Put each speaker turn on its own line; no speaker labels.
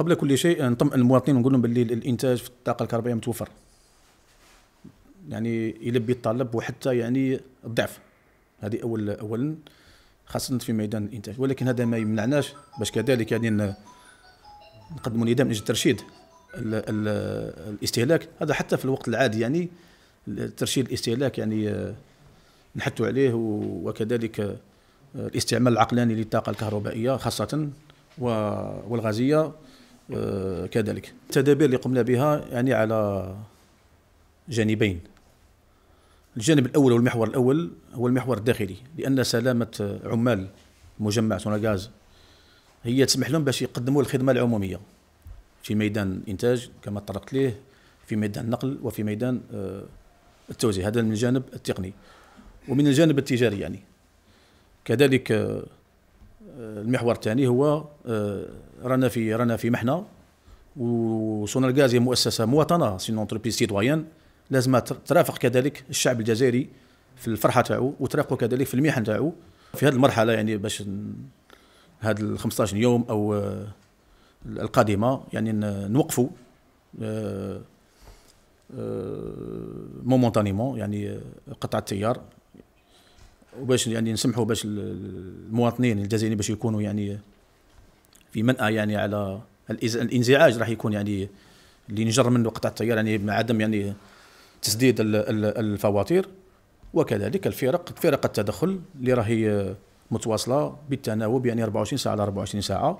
قبل كل شيء نطمئن المواطنين ونقول لهم باللي الإنتاج في الطاقة الكهربائية متوفر. يعني يلبي الطلب وحتى يعني الضعف. هذه اول اولا خاصة في ميدان الإنتاج. ولكن هذا ما يمنعناش باش كذلك يعني نقدموا نداء من أجل ترشيد الاستهلاك. هذا حتى في الوقت العادي يعني ترشيد الاستهلاك يعني آه، نحثوا عليه وكذلك آه، الاستعمال العقلاني للطاقة الكهربائية خاصة والغازية آه، كذلك. التدابير اللي قمنا بها يعني على جانبين. الجانب الأول والمحور الأول هو المحور الداخلي لأن سلامة عمال مجمع سوناغاز هي تسمح لهم باش يقدموا الخدمة العمومية في ميدان الانتاج كما طرقت ليه في ميدان النقل وفي ميدان آه، التوزيع. هذا من الجانب التقني. ومن الجانب التجاري يعني. كذلك آه، المحور الثاني هو آه، رانا في رانا في محنة وسونلغاز هي مؤسسة مواطنة c'est une entreprise citoyenne لازم ترافق كذلك الشعب الجزائري في الفرحة تاعو وترافقه كذلك في المحن تاعو. في هذه المرحلة يعني باش هذه ال 15 يوم أو آه، القادمة يعني نوقفوا مومونتانيمون يعني قطع التيار. وباش يعني نسمحوا باش المواطنين الجزائريين باش يكونوا يعني في منأى يعني على الانزعاج راح يكون يعني اللي نجر منه قطع التيار يعني مع عدم يعني تسديد الفواتير. وكذلك الفرق فرق التدخل اللي راهي متواصلة بالتناوب يعني 24 ساعة على 24 ساعة.